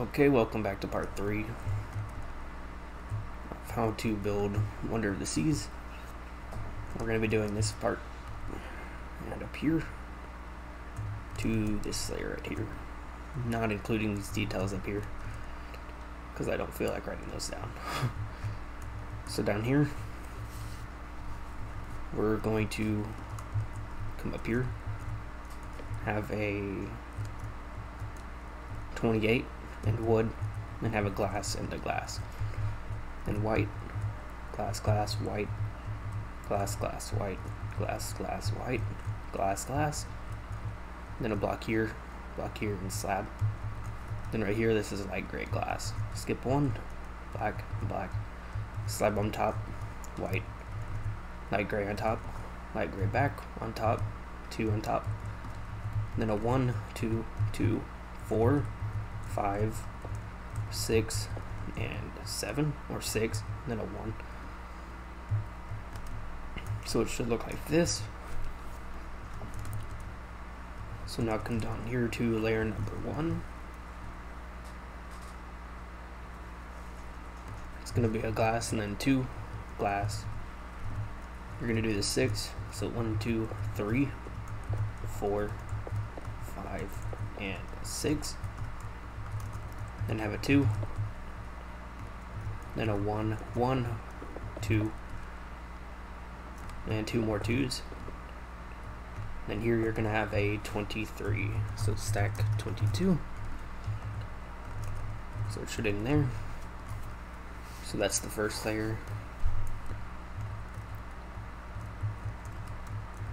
Okay, welcome back to part 3 of how to build Wonder of the Seas. We're going to be doing this part and up here to this layer right here. Not including these details up here because I don't feel like writing those down. so down here, we're going to come up here, have a 28 and wood and have a glass and a glass. And white glass glass white glass glass white glass glass white glass glass. Then a block here block here and slab. Then right here this is light gray glass. Skip one black black. Slab on top white. Light gray on top light gray back on top two on top. Then a one two two four five, six, and seven, or six, and then a one. So it should look like this. So now come down here to layer number one. It's gonna be a glass and then two glass. You're gonna do the six. So one, two, three, four, five, and six then have a 2, then a 1, 1, 2, and two more 2s. Then here you're going to have a 23, so stack 22. So it should in there. So that's the first layer.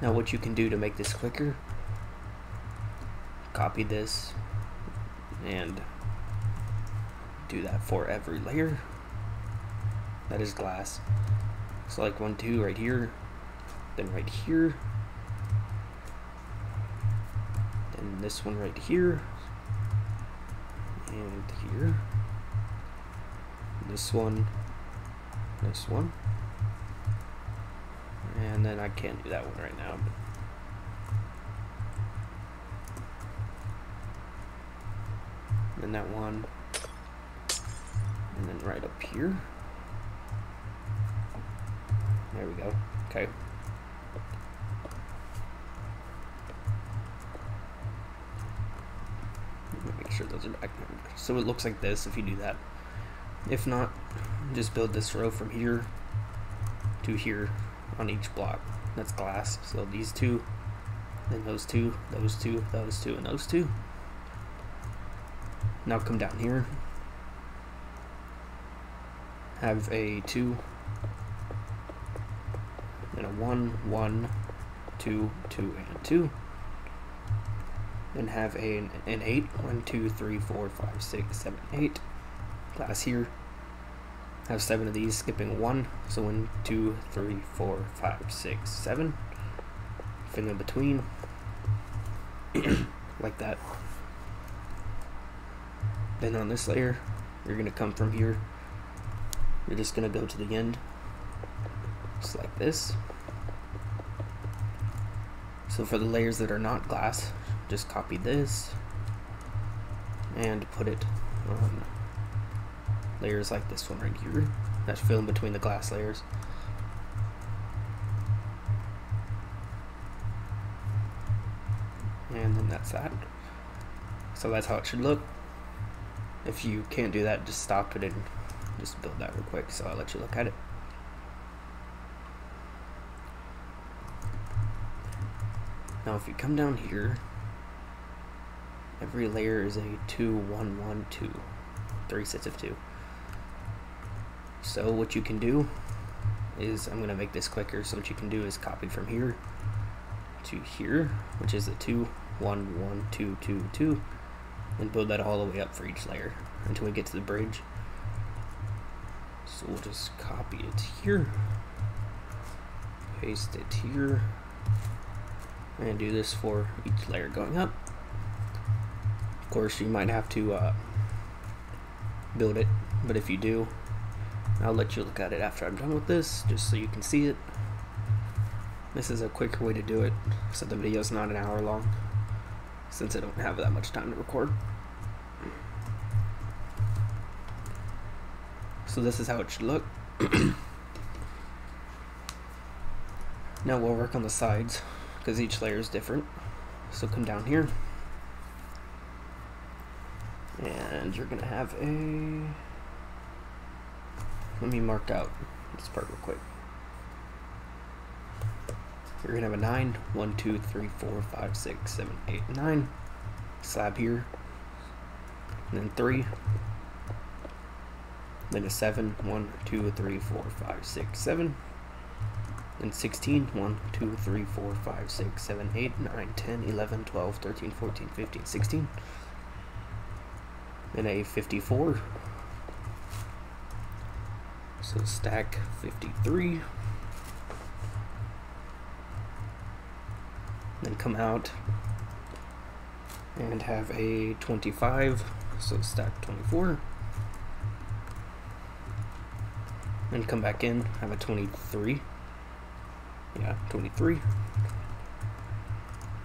Now what you can do to make this quicker, copy this and do that for every layer. That is glass. So like one two right here then right here then this one right here and here. This one this one. And then I can't do that one right now and that one. then up here. There we go. Okay. Make sure those are back. So it looks like this if you do that. If not, just build this row from here to here on each block. That's glass. So these two, then those two, those two, those two, and those two. Now come down here have a 2 and a 1, 1, 2, 2, and 2. Then have a, an 8, 1, 2, 3, 4, 5, 6, 7, 8. Glass here. Have 7 of these, skipping 1. So 1, 2, 3, 4, 5, 6, 7. Fill in between. like that. Then on this layer, you're going to come from here you're just going to go to the end, just like this. So for the layers that are not glass, just copy this and put it on layers like this one right here. That's filling between the glass layers. And then that's that. So that's how it should look. If you can't do that, just stop it and just build that real quick so I'll let you look at it. Now if you come down here, every layer is a 2, 1, 1, 2. Three sets of 2. So what you can do is, I'm going to make this quicker, so what you can do is copy from here to here, which is a 2, 1, 1, 2, 2, 2, and build that all the way up for each layer until we get to the bridge. So we'll just copy it here, paste it here, and do this for each layer going up. Of course, you might have to uh, build it, but if you do, I'll let you look at it after I'm done with this, just so you can see it. This is a quicker way to do it, so the video is not an hour long, since I don't have that much time to record. So this is how it should look. now we'll work on the sides because each layer is different. So come down here and you're gonna have a let me mark out this part real quick. You're gonna have a 9, 1, 2, 3, 4, 5, 6, 7, 8, 9. Slab here. And then 3. Then a 7, 1, 2, 3, 4, 5, 6, 7. Then 16, 1, 2, 3, 4, 5, 6, 7, 8, 9, 10, 11, 12, 13, 14, 15, 16. Then a 54. So stack 53. Then come out and have a 25. So stack 24. Then come back in, have a 23. Yeah, 23.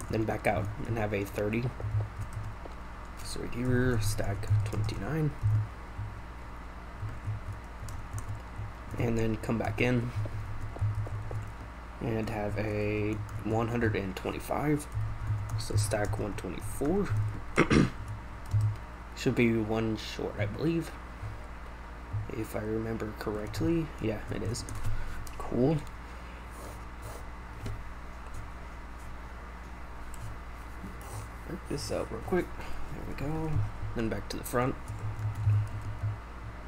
Then back out and have a 30. So right here, stack 29. And then come back in and have a 125. So stack 124. Should be one short, I believe. If I remember correctly. Yeah, it is. Cool. Work this out real quick. There we go. Then back to the front.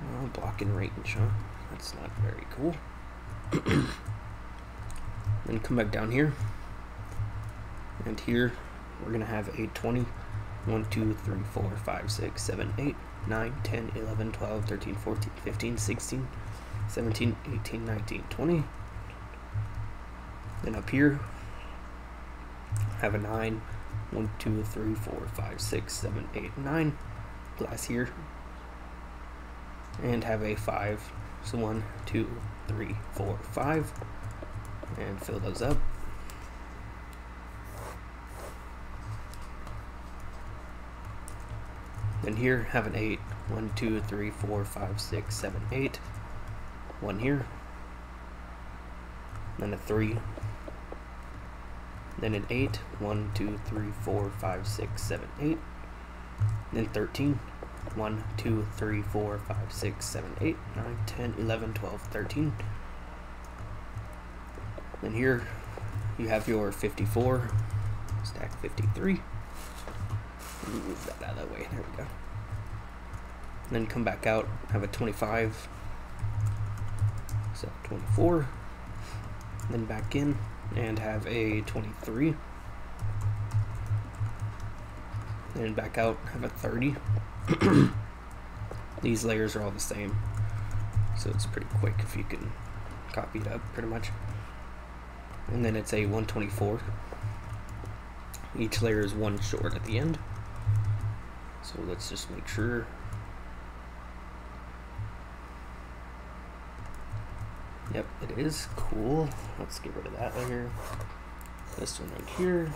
Oh, blocking range, huh? That's not very cool. then come back down here. And here, we're going to have a 20. 1, 2, 3, 4, 5, 6, 7, 8, 9, 10, 11, 12, 13, 14, 15, 16, 17, 18, 19, 20. Then up here, I have a 9, 1, 2, 3, 4, 5, 6, 7, 8, 9. Glass here. And have a 5. So 1, 2, 3, 4, 5. And fill those up. Then here, have an 8. 1, 2, 3, 4, 5, 6, 7, 8. 1 here. Then a 3. Then an 8. 1, 2, 3, 4, 5, 6, 7, 8. Then 13. 1, 2, 3, 4, 5, 6, 7, 8, 9, 10, 11, 12, 13. Then here you have your 54, stack 53. Move that out of the way. There we go. then come back out, have a 25. So 24. Then back in and have a 23. Then back out, have a 30. These layers are all the same. So it's pretty quick if you can copy it up pretty much. And then it's a 124. Each layer is one short at the end. So let's just make sure. Yep, it is. Cool. Let's get rid of that layer. This one right here.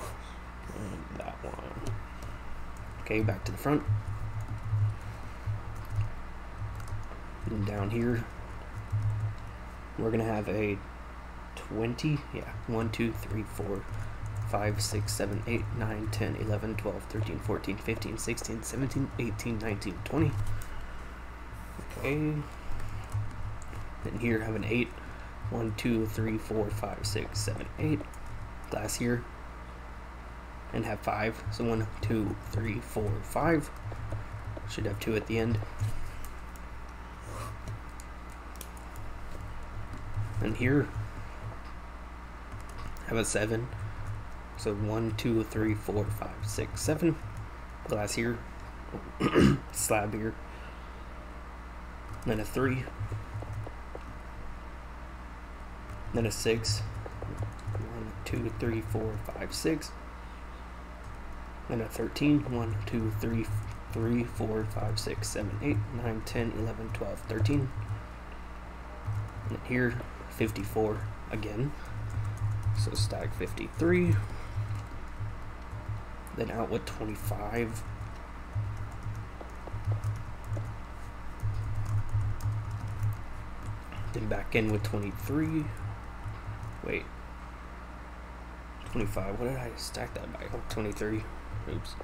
And that one. Okay, back to the front. And down here, we're going to have a 20. Yeah, 1, 2, 3, 4, 5, 6, 7, 8, 9, 10, 11, 12, 13, 14, 15, 16, 17, 18, 19, 20. Okay. And here have an 8. 1, 2, 3, 4, 5, 6, 7, 8. Glass here. And have 5. So 1, 2, 3, 4, 5. Should have 2 at the end. And here have a 7. So one, two, three, four, five, six, seven. Glass here. Slab here. Then a 3. Then a 6. 1, 2, 3, 4, 5, 6. Then a 13. 1, 2, 3, 3, 4, 5, 6, 7, 8, 9, 10, 11, 12, 13. And here, 54 again. So stack 53 then out with 25. Then back in with 23. Wait. 25. What did I stack that by? Oh, 23. Oops.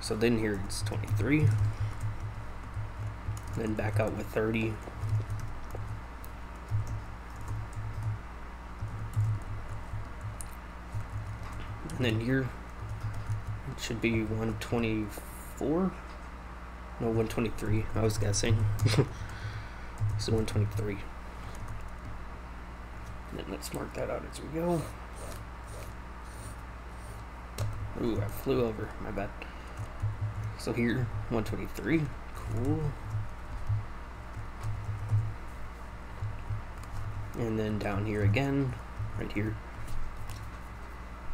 So then here it's 23. Then back out with 30. And then here should be 124. No, 123. I was guessing. so 123. And then let's mark that out as we go. Ooh, I flew over. My bad. So here, 123. Cool. And then down here again, right here,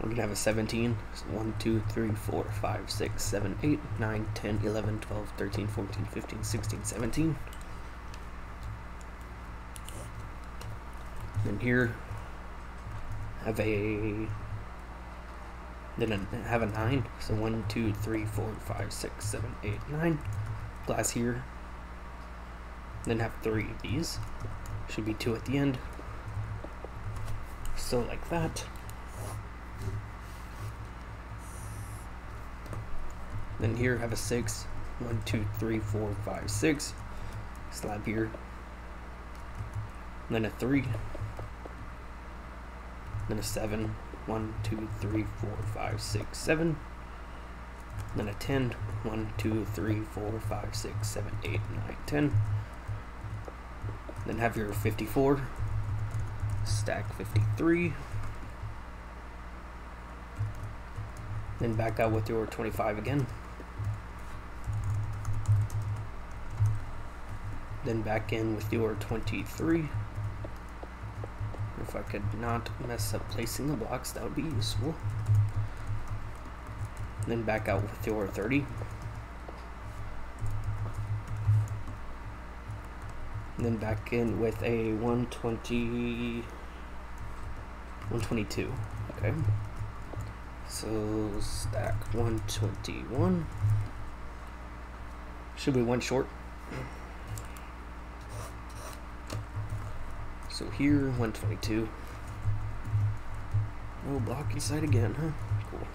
we're going to have a 17. So 1, 2, 3, 4, 5, 6, 7, 8, 9, 10, 11, 12, 13, 14, 15, 16, 17. And here, have a then have a 9 so 1 2 3 4 5 6 7 8 9 glass here. Then have three of these. Should be two at the end. So like that then here have a 6 1 2 3 4 5 6 slab here. Then a 3 then a 7 1 2 3 4 5 6 7 then a 10 1 2 3 4 5 6 7 8 9 10 then have your 54 stack 53 then back out with your 25 again then back in with your 23 if I could not mess up placing the blocks, that would be useful. then back out with your 30. And then back in with a 120, 122. Okay. So stack 121. Should be one short. So here, 122. No block inside again, huh? Cool.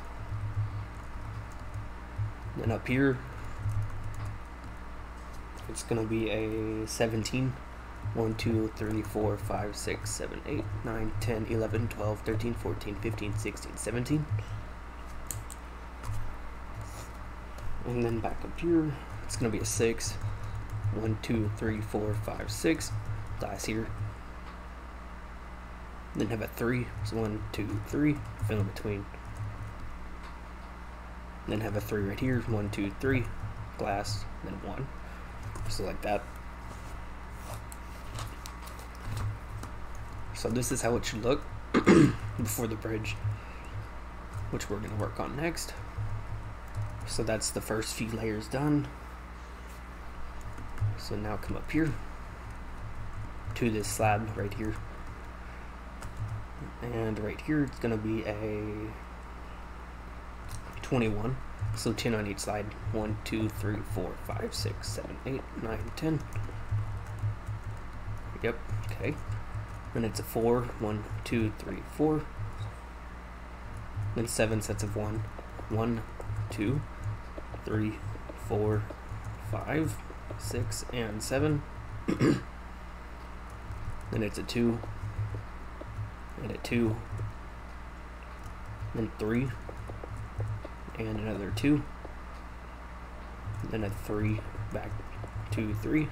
Then up here, it's going to be a 17. 1, 2, 3, 4, 5, 6, 7, 8, 9, 10, 11, 12, 13, 14, 15, 16, 17. And then back up here, it's going to be a 6. 1, 2, 3, 4, 5, 6. Glass here, then have a three. So one, two, three. Fill in between. Then have a three right here. One, two, three. Glass. Then one. So like that. So this is how it should look before the bridge, which we're going to work on next. So that's the first few layers done. So now come up here to this slab right here and right here it's going to be a 21 so 10 on each side. 1 2 3 4 5 6 7 8 9 10 yep okay. Then it's a 4 1 2 3 4 then 7 sets of 1 1 2 3 4 5 6 and 7 then it's a 2 and a 2, then 3, and another 2, then a 3, back 2, 3.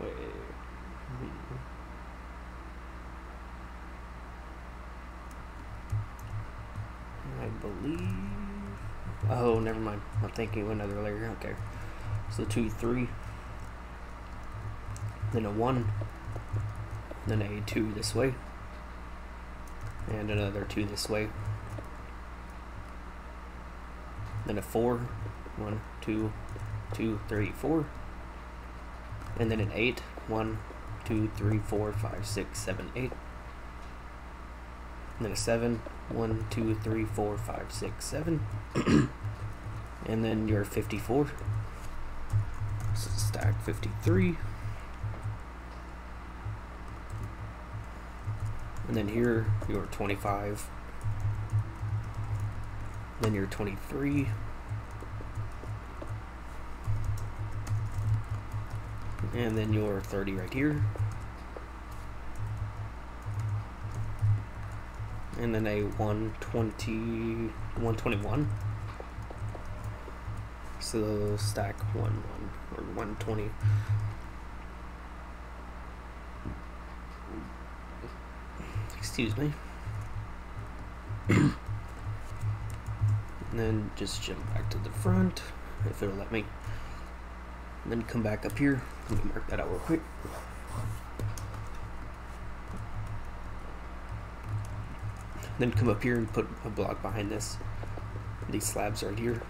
Wait. I believe. Oh, never mind. I'm thinking of another layer. Okay. So 2, 3 then a 1, then a 2 this way, and another 2 this way, then a 4, 1, 2, 2, 3, 4, and then an 8, 1, 2, 3, 4, 5, 6, 7, 8, and then a 7, 1, 2, 3, 4, 5, 6, 7, and then your 54. This is stack 53. And then here, your 25. Then your 23. And then your 30 right here. And then a 120, 121. So stack 1, 1 or 120. Excuse me. and then just jump back to the front if it'll let me. And then come back up here. Let me mark that out real quick. Then come up here and put a block behind this. These slabs right here.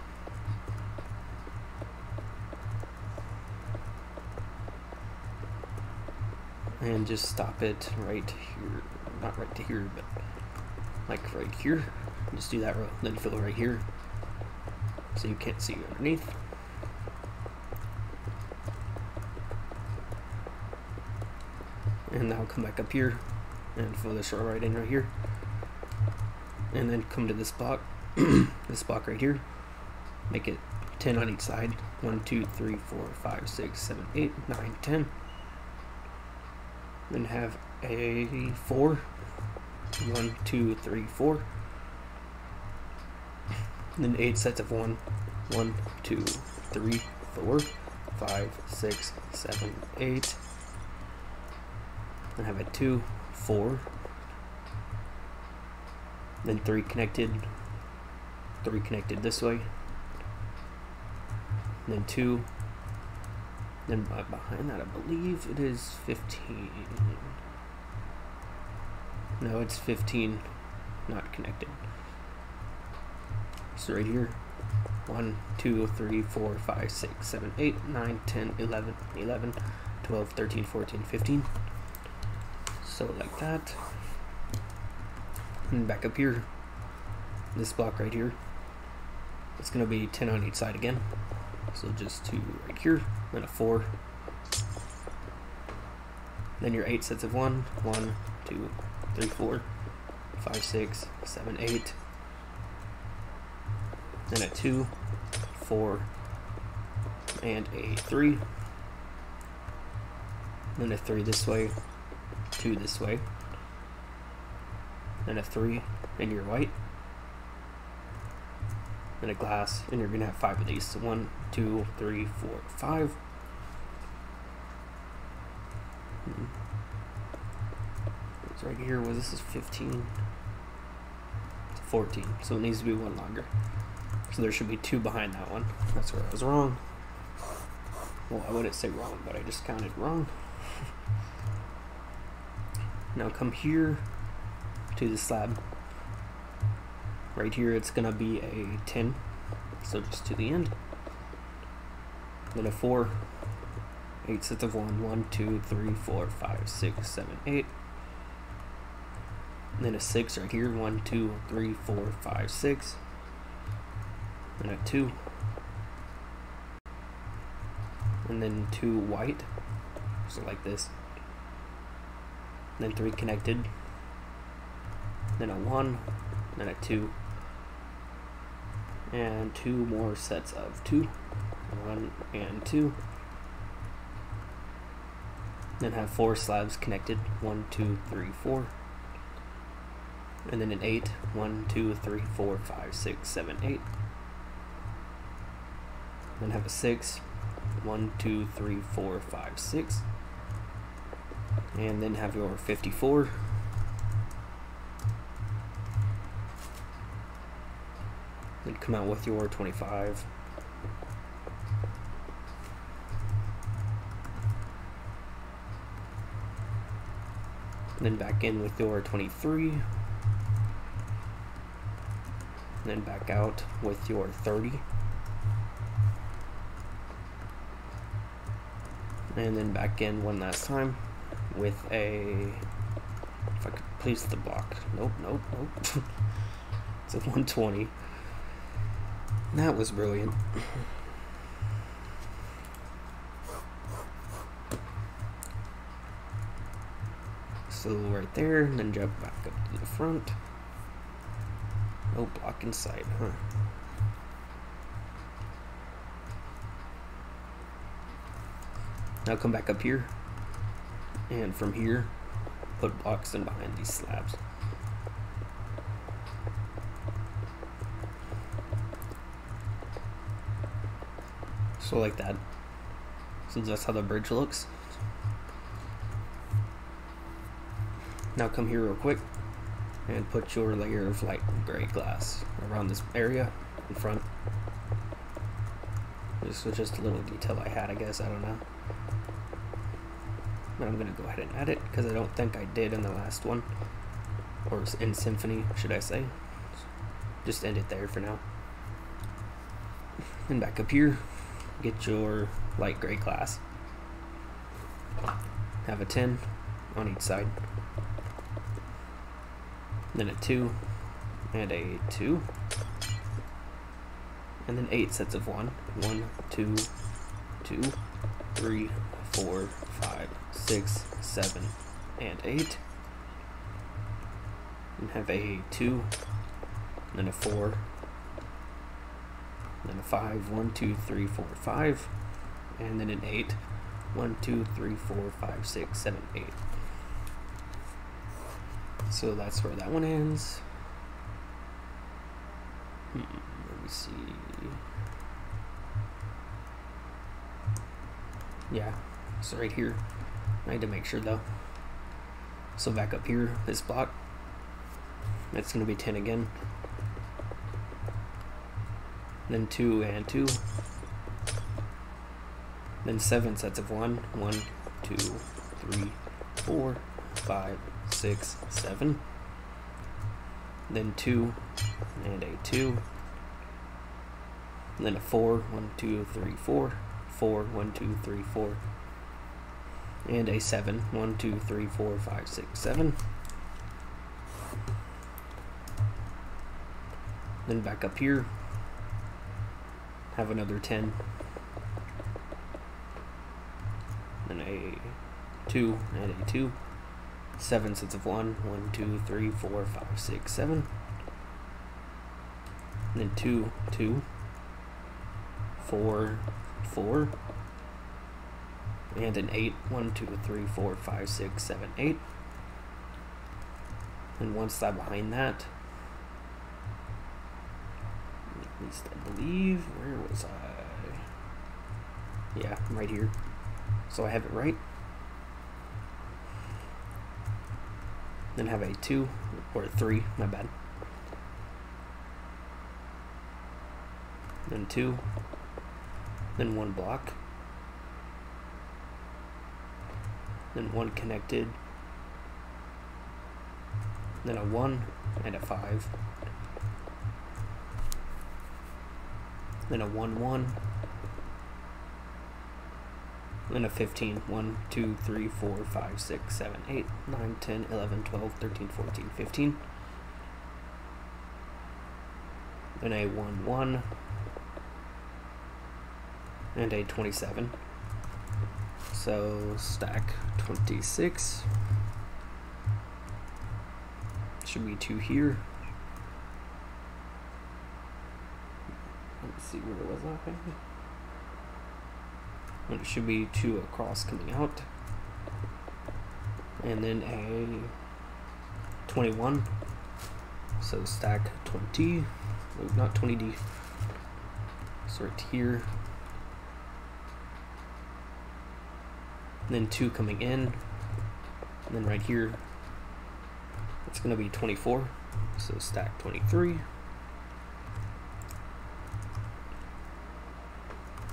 And just stop it right here. Not right to here, but like right here. Just do that row. Then fill right here. So you can't see underneath. And now come back up here and fill this row right in right here. And then come to this block, this block right here. Make it 10 on each side. 1, 2, 3, 4, 5, 6, 7, 8, 9, 10. Then have a 4. 1, 2, 3, 4. And then 8 sets of 1. 1, 2, 3, 4, 5, 6, 7, 8 and have a 2, 4, then 3 connected, 3 connected this way, then 2, then behind that I believe it is 15, no it's 15 not connected, so right here, 1, 2, 3, 4, 5, 6, 7, 8, 9, 10, 11, 11, 12, 13, 14, 15, so like that. And back up here. This block right here. It's gonna be 10 on each side again. So just two right here then a four. Then your eight sets of one one two three four five six seven eight then a two four and a three then a three this way two this way, and a three in your white, and a glass, and you're gonna have five of these. So one, two, three, four, five. Hmm. Right here. Well, this is 15. It's 14. So it needs to be one longer. So there should be two behind that one. That's where I was wrong. Well, I wouldn't say wrong, but I just counted wrong. Now come here to the slab. Right here it's gonna be a 10, so just to the end. Then a 4, 8 sets of 1, 1, 2, 3, 4, 5, 6, 7, 8. And then a 6 right here, 1, 2, 3, 4, 5, 6. And a 2. And then 2 white, so like this then three connected, then a one, then a two, and two more sets of two, one and two. Then have four slabs connected, one, two, three, four. And then an eight, one, two, three, four, five, six, seven, eight. Then have a six, one, two, three, four, five, six. And then have your 54 then come out with your 25 And then back in with your 23 and then back out with your 30 and then back in one last time with a if I could place the block. Nope nope nope. It's a 120 that was brilliant. So right there and then jump back up to the front. No block inside, huh? Now come back up here, and from here, put blocks in behind these slabs. So like that. Since that's how the bridge looks. Now come here real quick and put your layer of light gray glass around this area in front. This was just a little detail I had, I guess, I don't know. But I'm gonna go ahead and add it because I don't think I did in the last one. Or in Symphony, should I say. Just end it there for now. And back up here, get your light gray glass. Have a 10 on each side. Then a 2 and a 2. And then 8 sets of 1. 1, 2, 2, 3, 4, 5, 6, 7, and 8. And have a 2, then a 4, then a 5, 1, 2, 3, 4, 5, and then an 8, 1, 2, 3, 4, 5, 6, 7, 8. So that's where that one ends. Hmm, let me see. Yeah, it's right here. I need to make sure though. So back up here, this block, that's to be 10 again. Then 2 and 2. Then 7 sets of 1. 1, 2, 3, 4, 5, 6, 7. Then 2 and a 2. And then a 4, 1, 2, 3, 4. 4, 1, 2, 3, 4. And a 7, 1, 2, 3, 4, 5, 6, 7. Then back up here, have another 10. Then a 2 and a 2. 7 sets of 1. 1, 2, 3, 4, 5, 6, 7. And then 2, 2. 4, 4. And an 8. 1, 2, 3, 4, 5, 6, 7, 8. And one slab behind that. At least I believe. Where was I? Yeah, right here. So I have it right. Then have a 2 or a 3, my bad. Then 2. Then 1 block. Then 1 connected. Then a 1 and a 5. Then a 1 1 and a 15. 1, 2, 3, 4, 5, 6, 7, 8, 9, 10, 11, 12, 13, 14, 15. Then a 1, 1, and a 27. So stack 26. Should be two here. Let's see, where it was that? And it should be two across coming out. And then a 21. So stack 20. Oh, not 20D. So right here. Then two coming in. And then right here, it's going to be 24. So stack 23.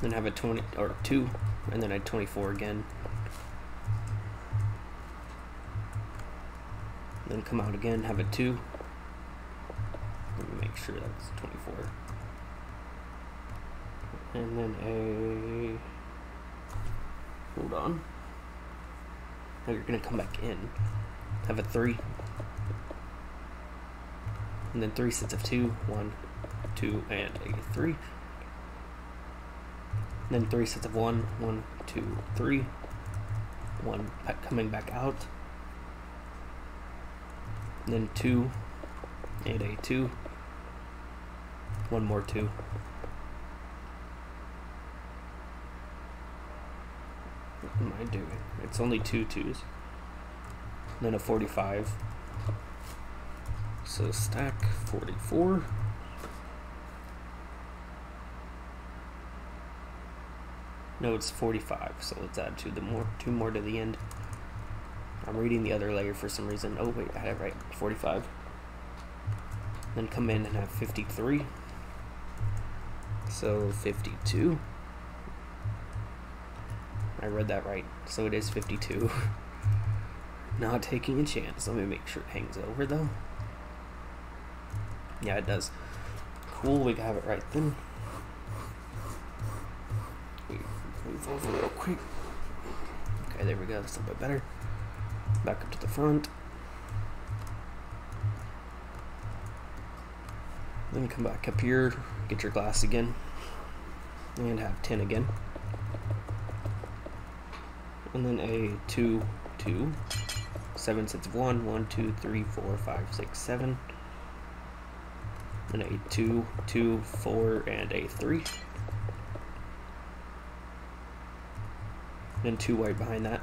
Then have a 20 or 2 and then a 24 again. Then come out again have a 2 let me make sure that's 24 and then a hold on. Now you're gonna come back in. Have a 3 and then 3 sets of 2 1 2 and a 3 then three sets of one, one, two, three. One coming back out. Then two and a two. One more two. What am I doing? It's only two twos. And then a 45. So stack 44. No, it's 45, so let's add two the more two more to the end. I'm reading the other layer for some reason. Oh wait, I had it right. 45. Then come in and have 53. So 52. I read that right. So it is 52. Not taking a chance. Let me make sure it hangs over though. Yeah, it does. Cool, we have it right then. Over real quick. Okay, there we go. That's a little bit better. Back up to the front. Then come back up here, get your glass again, and have 10 again. And then a 2, 2, 7 sets of 1, 1, 2, 3, 4, 5, 6, 7. And a 2, 2, 4, and a 3. And two white behind that.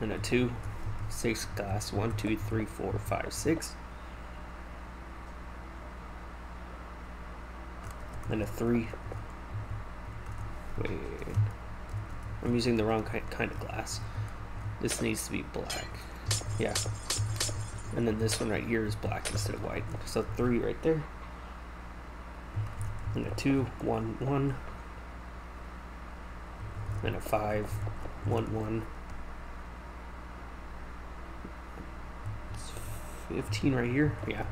And a two, six glass, one, two, three, four, five, six. And a three. Wait, I'm using the wrong kind of glass. This needs to be black. Yeah. And then this one right here is black instead of white. So three right there. And a two, one, one and a 5, 1, 1. It's 15 right here, yeah.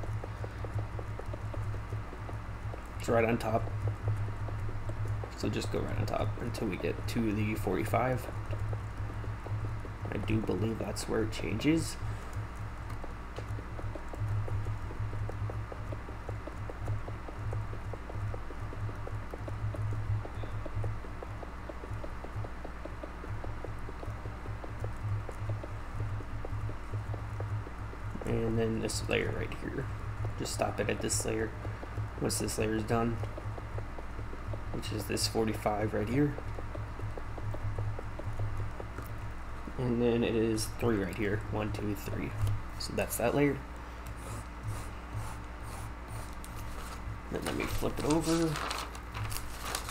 It's right on top. So just go right on top until we get to the 45. I do believe that's where it changes. Here just stop it at this layer. Once this layer is done which is this 45 right here. And then it is three right here. One two three. So that's that layer. Then let me flip it over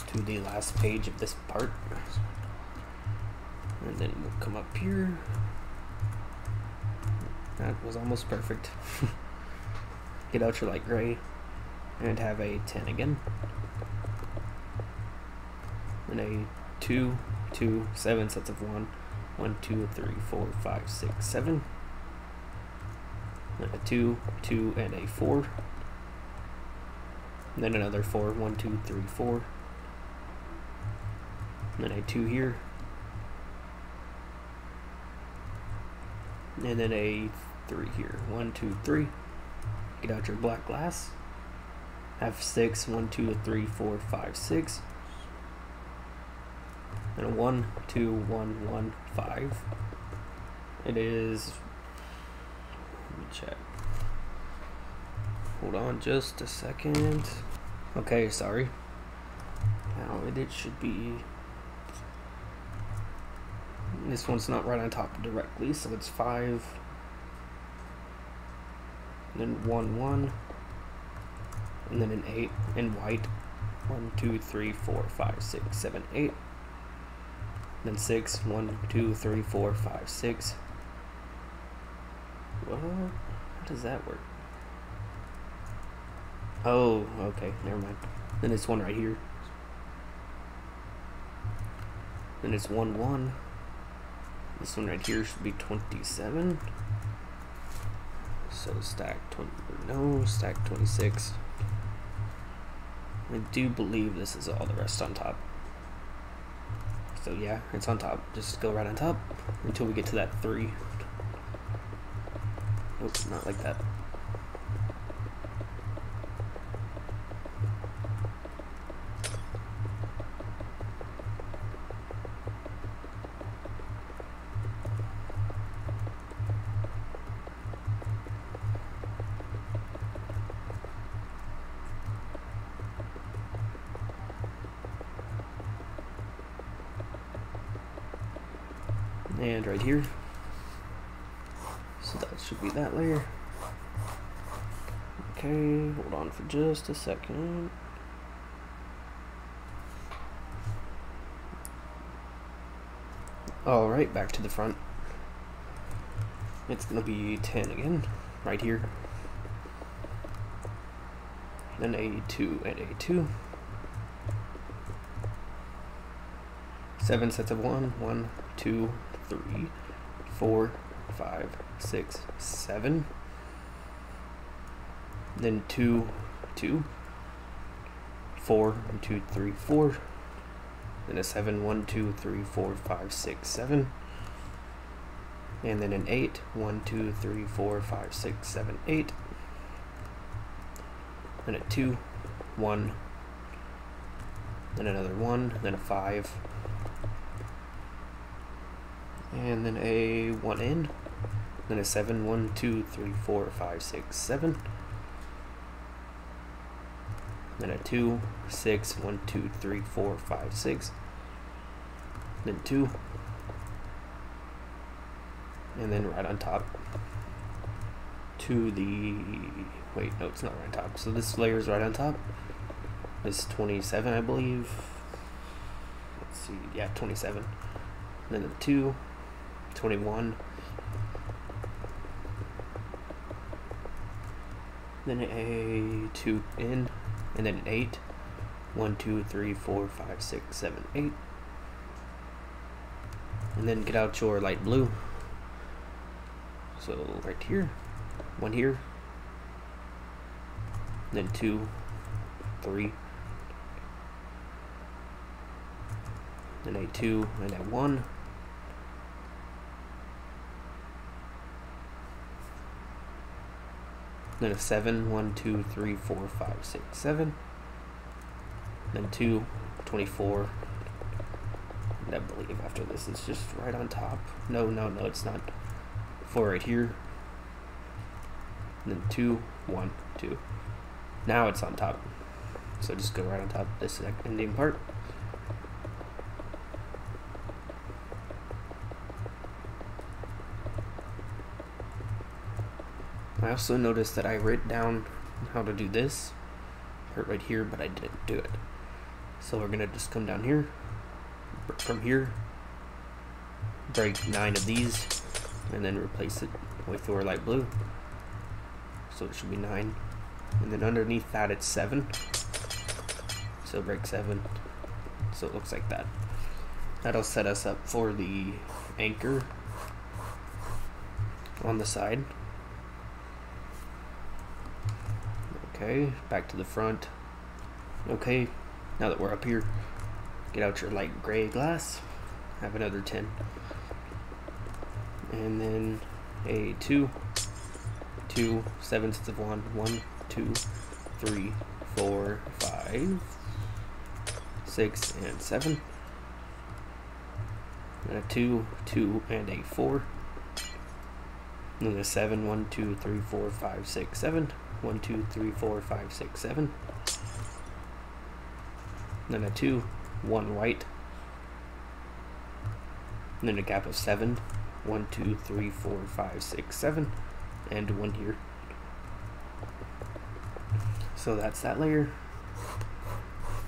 to the last page of this part. And then we'll come up here. That was almost perfect. Get ultralight gray and have a 10 again. And a 2, 2, 7 sets of 1, 1, 2, 3, 4, 5, 6, 7. And a 2, 2, and a 4. And then another 4, 1, 2, 3, 4. And then a 2 here. and then a three here. One, two, three. Get out your black glass. Have six. One, two, three, four, five, six. And one, two, one, one, five. It is. Let me check. Hold on just a second. Okay, sorry. Now it should be this one's not right on top directly, so it's 5. Then 1, 1. And then an 8 in white. 1, 2, 3, 4, 5, 6, 7, 8. Then 6. 1, 2, 3, 4, 5, 6. What? How does that work? Oh, okay, never mind. Then it's one right here. Then it's 1, 1. This one right here should be 27. So stack 20, no, stack 26. I do believe this is all the rest on top. So yeah, it's on top. Just go right on top until we get to that three. Oops, not like that. Just a second. Alright, back to the front. It's gonna be 10 again, right here. Then A2 and A2. Seven sets of one, one, two, three, four, five, six, seven. Then two, two, four, two, three, four. Then a seven, one, two, three, four, five, six, seven. And then an eight, one, two, three, four, five, six, seven, eight. Then a two, one, then another one, then a five, and then a one in, then a seven, one, two, three, four, five, six, seven, then a two, six, one, two, three, four, five, six, then two, and then right on top. To the wait no it's not right on top. So this layer is right on top. This 27 I believe. Let's see yeah 27 and then a 2 21 then a 2 in and then an 8 1 2 3 4 5 6 7 8 and then get out your light blue. So right here. One here. Then two three. Then a two and a one then a seven one two three four five six seven. Then two 24 And I believe after this it's just right on top. No no no it's not. Four right here. And then two one two. Now it's on top. So just go right on top of this ending part also noticed that I wrote down how to do this part right here, but I didn't do it. So we're gonna just come down here, from here, break nine of these, and then replace it with your light blue. So it should be nine. And then underneath that it's seven. So break seven. So it looks like that. That'll set us up for the anchor on the side. Okay, back to the front. Okay, now that we're up here, get out your light gray glass. Have another 10. And then a 2, 2, sevenths of 1, 1, 2, 3, 4, 5, 6, and 7. And a 2, 2, and a 4. And then a 7, 1, 2, 3, 4, 5, 6, 7. 1, 2, 3, 4, 5, 6, 7. Then a 2, 1 white. And then a gap of 7. 1, 2, 3, 4, 5, 6, 7. And 1 here. So that's that layer.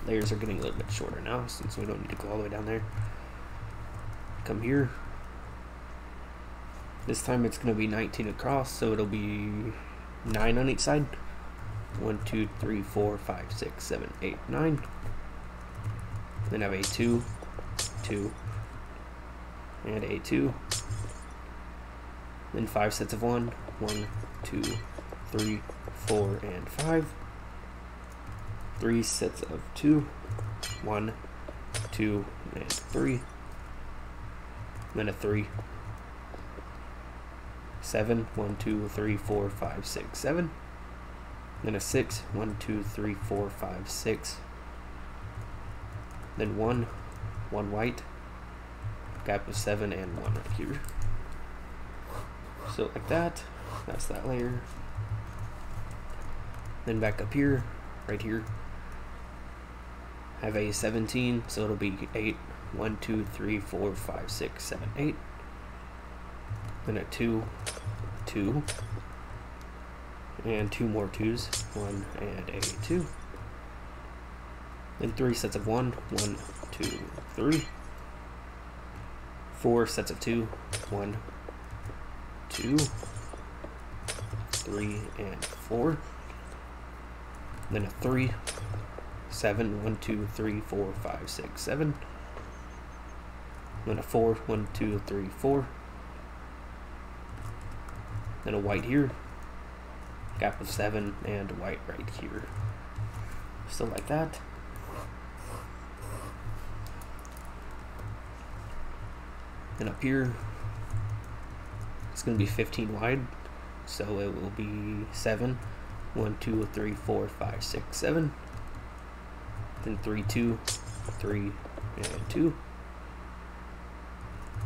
Layers are getting a little bit shorter now since we don't need to go all the way down there. Come here. This time it's going to be 19 across, so it'll be nine on each side. One, two, three, four, five, six, seven, eight, nine. Then have a two, two, and a two. Then five sets of one. One, two, three, four, and five. Three sets of two. One, two, and three. Then a three, seven, one, two, three, four, five, six, seven. Then a six, one, two, three, four, five, six. Then one, one white, gap of seven, and one right here. So like that, that's that layer. Then back up here, right here, have a 17, so it'll be 8, 1, 2, 3, 4, 5, 6, 7, 8. Then a two, two, and two more twos, one and a two. Then three sets of one, one, two, three. Four sets of two, one, two, three, and four. Then a three, seven. three, seven, one, two, three, four, five, six, seven. Then a four. four, one, two, three, four. Then a white here, gap of seven, and white right here. Still like that. And up here, it's going to be 15 wide, so it will be 7. 1, 2, 3, 4, 5, 6, 7. Then 3, 2, 3, and 2.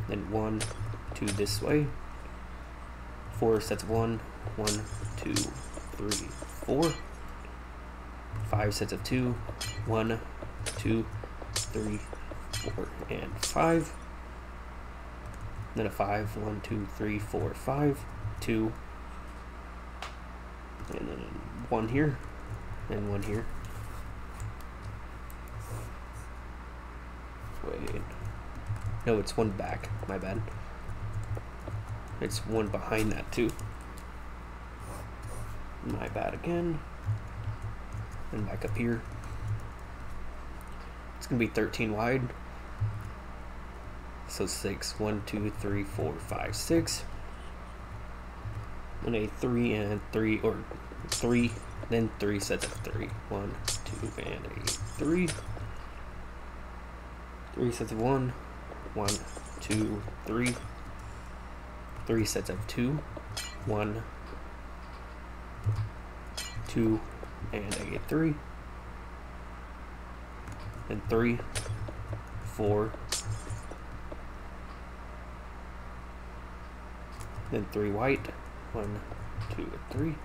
Then 1, 2 this way. 4 sets of 1, 1, 2, 3, 4. 5 sets of 2, 1, 2, 3, 4, and 5 then a 5, 1, 2, 3, 4, 5, 2, and then 1 here, and 1 here. Wait. No, it's one back. My bad. It's one behind that, too. My bad again. And back up here. It's to be 13 wide. So six, one, two, three, four, five, six. And a three and three, or three, then three sets of three. One, two, and a three. Three sets of one, one, two, three. Three sets of two, one, two, and I get three. And three, four, then three white, one, two, three.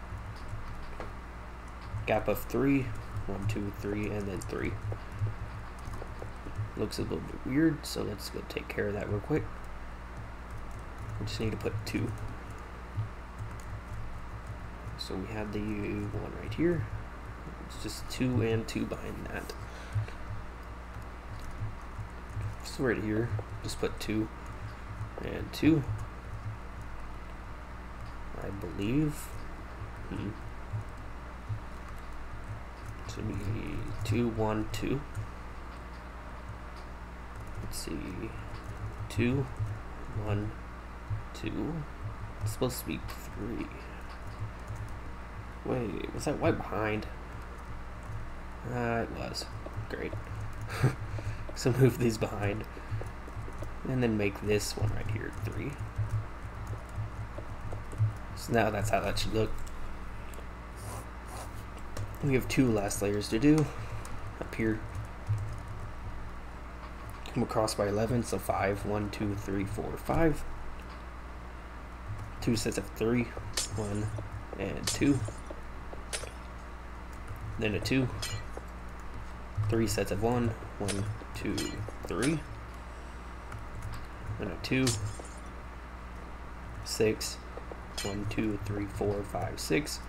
Gap of three, one, two, three, and then three. Looks a little bit weird, so let's go take care of that real quick. We just need to put two. So we have the one right here. It's just two and two behind that. So right here, just put two and two. I believe. Hmm. To be two, one, two. Let's see. Two, one, two. It's supposed to be three. Wait, was that white behind? Uh, it was. Great. so move these behind. And then make this one right here three. So now that's how that should look. We have two last layers to do up here. Come across by 11, so 5, 1, 2, 3, 4, 5. Two sets of 3, 1, and 2. Then a 2. Three sets of 1, 1, 2, 3. And a 2. 6, one, two, three, four, five, six,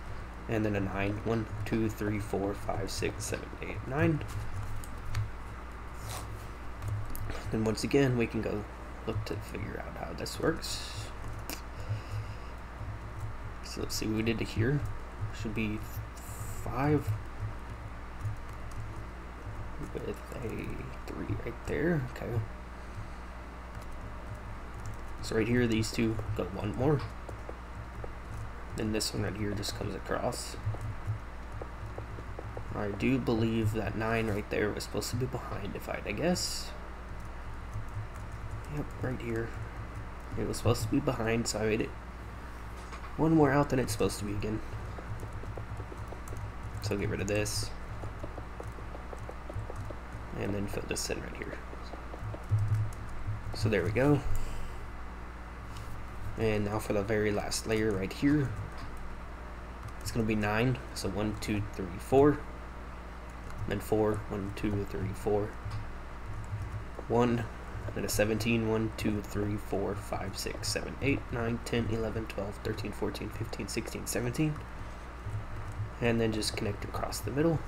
and then a nine. One, two, three, four, five, six, seven, eight, nine. Then once again, we can go look to figure out how this works. So let's see what we did to here. Should be five with a three right there. Okay. So right here, these two got one more. Then this one right here just comes across. I do believe that 9 right there was supposed to be behind if I had to guess. Yep, right here. It was supposed to be behind, so I made it one more out than it's supposed to be again. So get rid of this. And then fill this in right here. So there we go. And now for the very last layer right here. It's going to be 9. So one, two, three, four. Then 4. 1, 2, 3, 4. 1, then a 17, 1, 2, 3, 4, 5, 6, 7, 8, 9, 10, 11, 12, 13, 14, 15, 16, 17. And then just connect across the middle,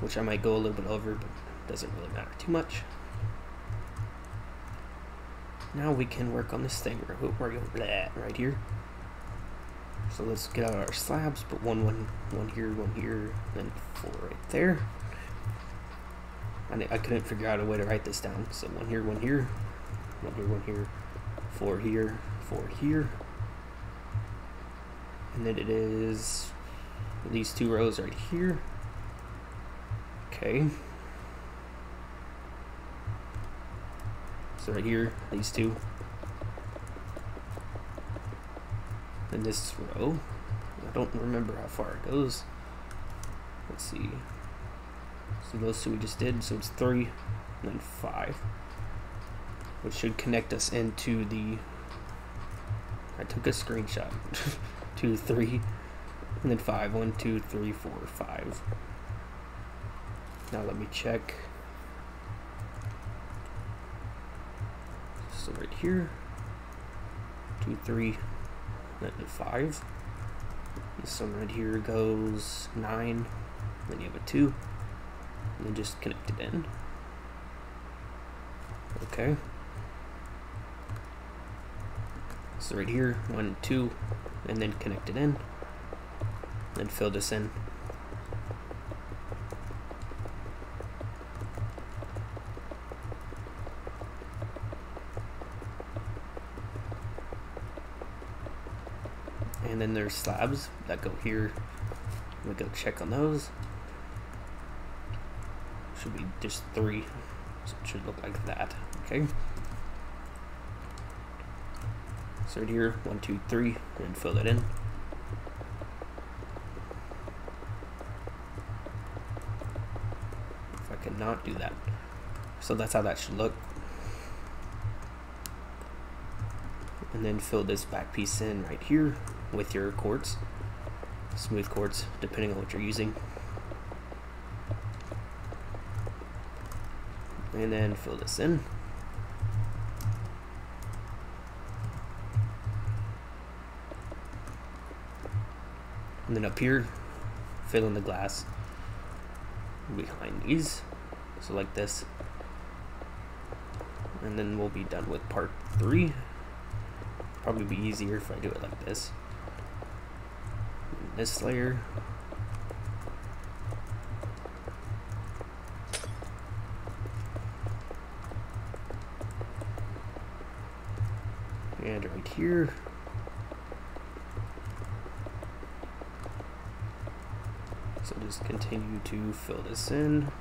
which I might go a little bit over, but doesn't really matter too much. Now we can work on this thing right here. So let's get out our slabs, put one, one, one here, one here, then four right there. I, I couldn't figure out a way to write this down. So one here, one here, one here, one here, four here, four here. And then it is these two rows right here. Okay. So right here, these two in this row. I don't remember how far it goes. Let's see. So those two we just did, so it's three and then five. Which should connect us into the I took a screenshot. two, three, and then five. One, two, three, four, five. Now let me check. So right here, two, three, then five. This one right here goes nine. Then you have a two. And then just connect it in. Okay. So right here, one, two, and then connect it in. Then fill this in. and then there's slabs that go here. We go check on those. Should be just three. So it should look like that. Okay. So right here, one, two, three, and fill that in. If I cannot do that. So that's how that should look. And then fill this back piece in right here with your quartz, smooth quartz, depending on what you're using. And then fill this in. And then up here, fill in the glass behind these. So like this. And then we'll be done with part three. Probably be easier if I do it like this this layer. Here. So just continue to fill this in.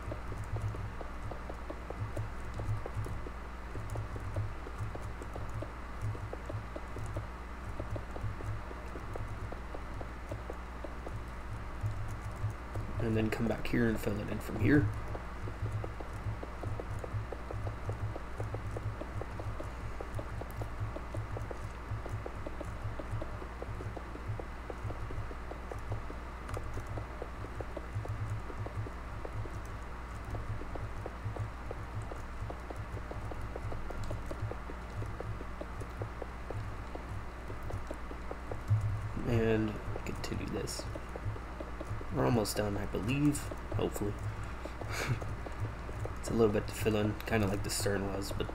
and then come back here and fill it in from here. and continue this. We're almost done, I believe. Hopefully. it's a little bit to fill in, kind of like the stern was, but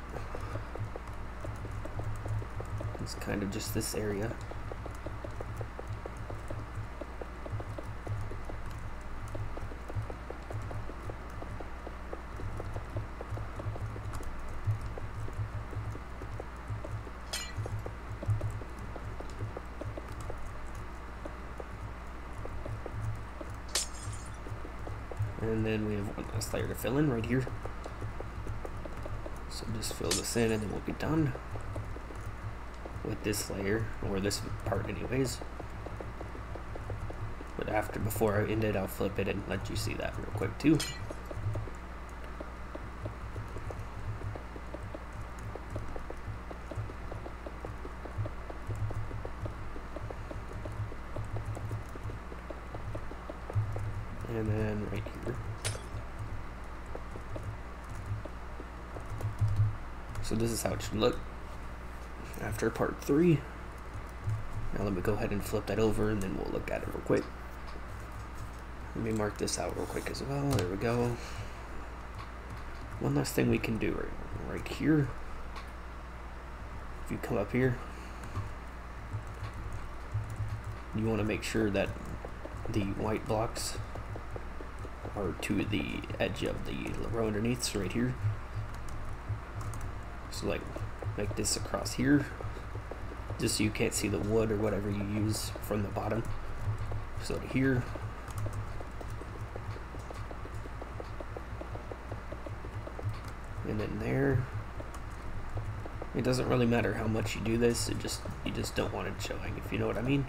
it's kind of just this area. And then layer to fill in right here. So just fill this in and then we'll be done with this layer, or this part anyways. But after, before I end it, I'll flip it and let you see that real quick too. and then right here. So this is how it should look after part three. Now let me go ahead and flip that over and then we'll look at it real quick. Let me mark this out real quick as well. There we go. One last thing we can do right, right here. If you come up here, you want to make sure that the white blocks are to the edge of the row underneath, so right here. So like, make this across here, just so you can't see the wood or whatever you use from the bottom. So here. And then there. It doesn't really matter how much you do this, it just you just don't want it showing, if you know what I mean.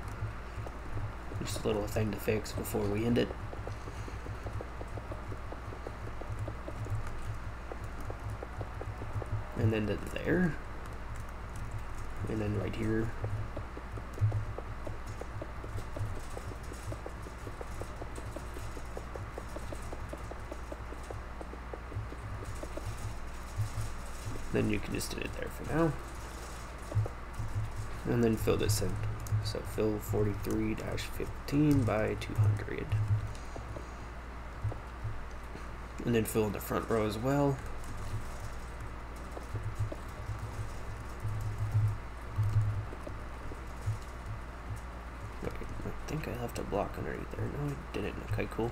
Just a little thing to fix before we end it. Then to there. And then right here. Then you can just do it there for now. And then fill this in. So fill 43-15 by 200. And then fill in the front row as well. Block underneath there. No, I didn't. Okay, cool.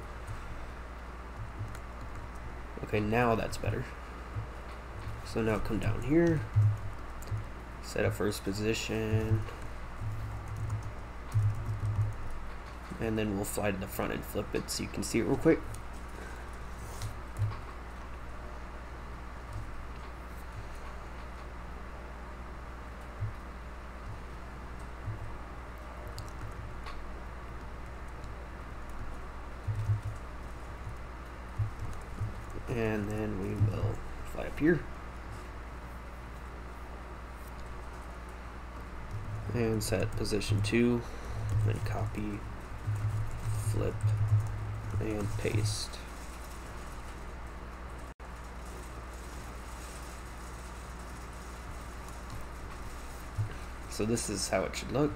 Okay, now that's better. So now come down here. Set up first position. and then we'll fly to the front and flip it so you can see it real quick. And then we will fly up here. Set position 2 then copy flip and paste. So this is how it should look.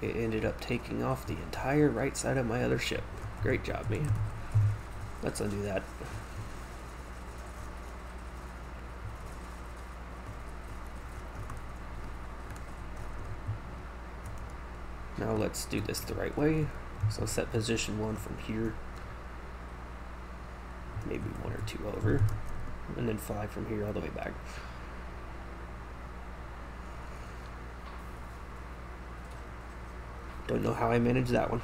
It ended up taking off the entire right side of my other ship. Great job, man. Let's undo that. Now let's do this the right way. So set position one from here, maybe one or two over, and then fly from here all the way back. Don't know how I managed that one.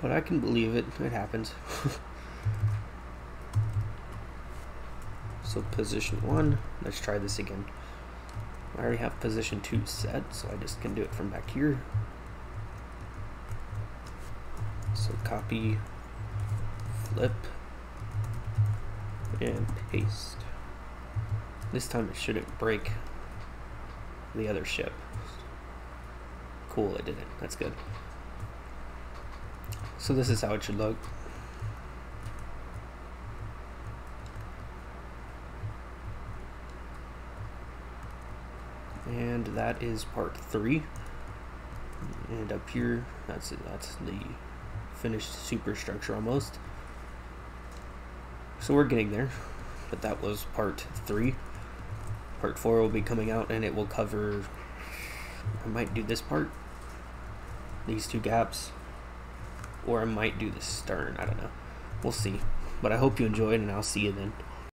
But I can believe it. It happens. so position one, let's try this again. I already have position 2 set, so I just can do it from back here. So copy, flip, and paste. This time it shouldn't break the other ship. Cool, it didn't. That's good. So this is how it should look. and is part three. And up here that's that's the finished superstructure almost. So we're getting there. But that was part three. Part four will be coming out and it will cover I might do this part these two gaps or I might do the stern I don't know. We'll see. But I hope you enjoyed and I'll see you then